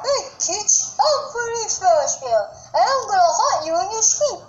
Good kids, I'm pretty special. and I'm gonna haunt you in your sleep.